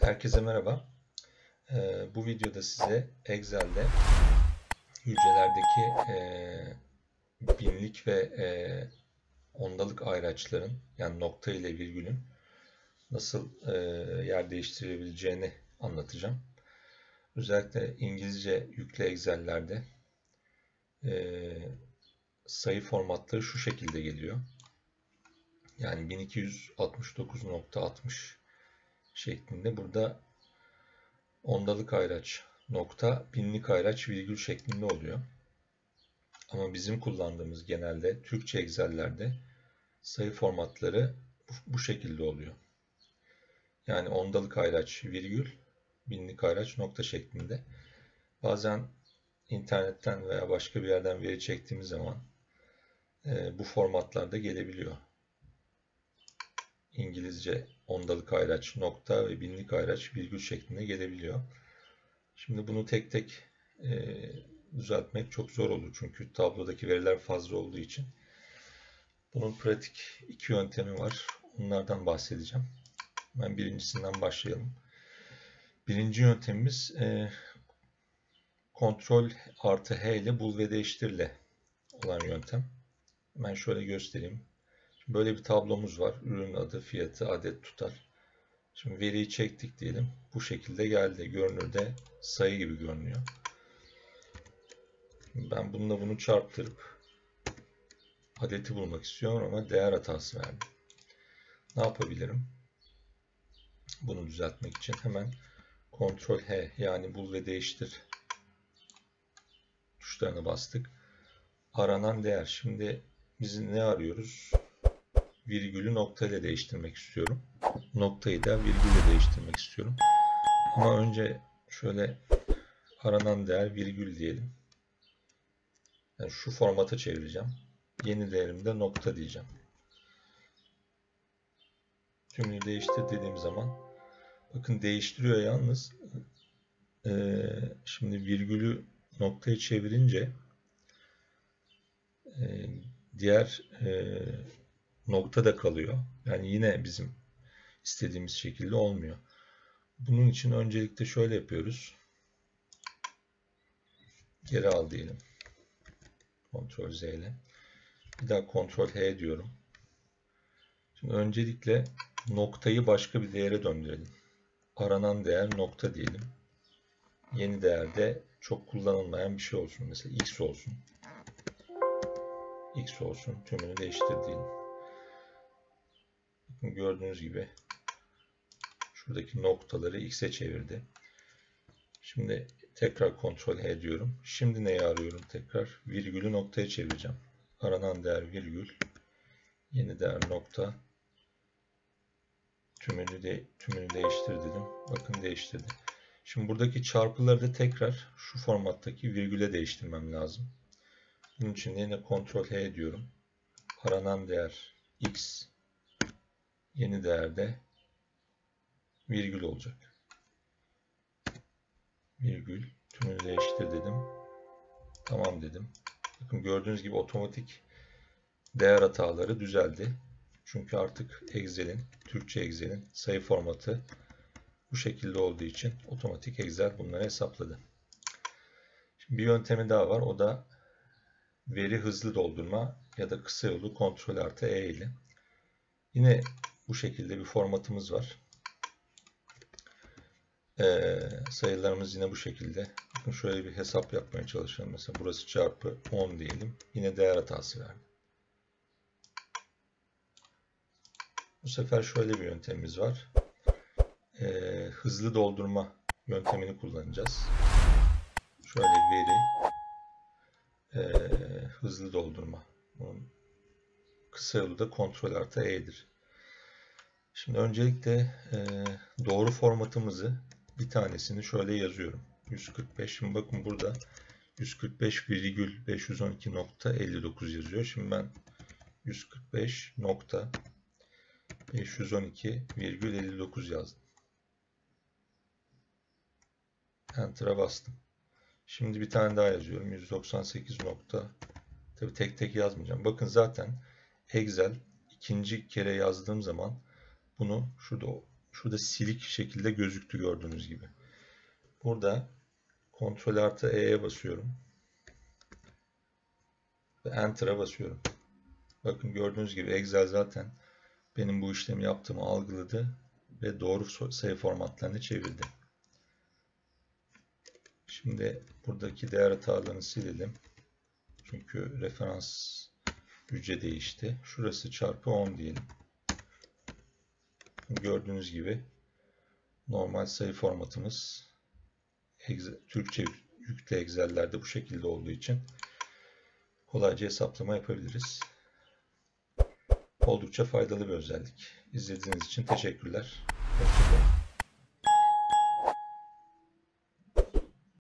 Herkese merhaba. Ee, bu videoda size Excel'de hücrelerdeki e, binlik ve e, ondalık ayraçların yani nokta ile virgülün nasıl e, yer değiştirebileceğini anlatacağım. Özellikle İngilizce yüklü Excel'lerde e, sayı formatları şu şekilde geliyor. Yani 1269.60 şeklinde. Burada ondalık ayraç nokta, binlik ayraç virgül şeklinde oluyor. Ama bizim kullandığımız genelde Türkçe Excel'lerde sayı formatları bu şekilde oluyor. Yani ondalık ayraç virgül, binlik ayraç nokta şeklinde. Bazen internetten veya başka bir yerden veri çektiğimiz zaman e, bu formatlarda gelebiliyor. İngilizce ondalık ayraç nokta ve binlik ayraç virgül şeklinde gelebiliyor. Şimdi bunu tek tek e, düzeltmek çok zor olur. Çünkü tablodaki veriler fazla olduğu için. Bunun pratik iki yöntemi var. Onlardan bahsedeceğim. Ben birincisinden başlayalım. Birinci yöntemimiz e, kontrol artı H ile bul ve değiştirle olan yöntem. Hemen şöyle göstereyim. Böyle bir tablomuz var. Ürün adı, fiyatı, adet tutar. Şimdi veriyi çektik diyelim. Bu şekilde geldi. Görünürde sayı gibi görünüyor. Ben bununla bunu çarptırıp adeti bulmak istiyorum ama değer hatası verdi. Ne yapabilirim? Bunu düzeltmek için hemen Ctrl H yani bul ve değiştir tuşlarına bastık. Aranan değer. Şimdi biz ne arıyoruz? Virgülü nokta ile değiştirmek istiyorum. Noktayı da virgülle değiştirmek istiyorum. Ama önce şöyle aranan değer virgül diyelim. Yani şu formata çevireceğim. Yeni değerimde nokta diyeceğim. Tümünü değiştir dediğim zaman bakın değiştiriyor yalnız ee, şimdi virgülü noktayı çevirince e, diğer e, nokta da kalıyor. Yani yine bizim istediğimiz şekilde olmuyor. Bunun için öncelikle şöyle yapıyoruz. Geri al diyelim. Ctrl Z ile. Bir daha Ctrl H diyorum. Şimdi öncelikle noktayı başka bir değere döndürelim. Aranan değer nokta diyelim. Yeni değerde çok kullanılmayan bir şey olsun. Mesela x olsun. x olsun. Tümünü değiştir diyelim. Gördüğünüz gibi şuradaki noktaları x'e çevirdi. Şimdi tekrar kontrol H diyorum. Şimdi neyi arıyorum tekrar? Virgülü noktaya çevireceğim. Aranan değer virgül. Yeni değer nokta. Tümünü, de, tümünü değiştir dedim. Bakın değiştirdi. Şimdi buradaki çarpıları da tekrar şu formattaki virgüle değiştirmem lazım. Bunun için yine kontrol H diyorum. Aranan değer x yeni değerde virgül olacak. Virgül tümünü değiştir dedim. Tamam dedim. Bakın gördüğünüz gibi otomatik değer hataları düzeldi. Çünkü artık Excel'in, Türkçe Excel'in sayı formatı bu şekilde olduğu için otomatik Excel bunları hesapladı. Şimdi bir yöntemi daha var. O da veri hızlı doldurma ya da kısa yolu kontrol artı E ile. Yine bu şekilde bir formatımız var. Ee, sayılarımız yine bu şekilde. Bakın şöyle bir hesap yapmaya çalışalım. Mesela burası çarpı 10 diyelim. Yine değer hatası verdi. Bu sefer şöyle bir yöntemimiz var. Ee, hızlı doldurma yöntemini kullanacağız. Şöyle veri e, hızlı doldurma. Bunun kısa yolu da kontrol artı E'dir. Şimdi öncelikle e, doğru formatımızı bir tanesini şöyle yazıyorum. 145. Şimdi bakın burada 145,512.59 yazıyor. Şimdi ben 145.512,59 yazdım. Enter'a bastım. Şimdi bir tane daha yazıyorum. 198. Tabii tek tek yazmayacağım. Bakın zaten Excel ikinci kere yazdığım zaman bunu şurada şurada silik şekilde gözüktü gördüğünüz gibi. Burada Ctrl artı E'ye basıyorum. Ve Enter'a basıyorum. Bakın gördüğünüz gibi Excel zaten benim bu işlemi yaptığımı algıladı ve doğru sayı formatlarını çevirdi. Şimdi buradaki değer hatalarını silelim. Çünkü referans hücre değişti. Şurası çarpı 10 diyelim. Gördüğünüz gibi normal sayı formatımız Türkçe yüklü Excel'lerde bu şekilde olduğu için kolayca hesaplama yapabiliriz. Oldukça faydalı bir özellik. İzlediğiniz için teşekkürler. Hoşçakalın.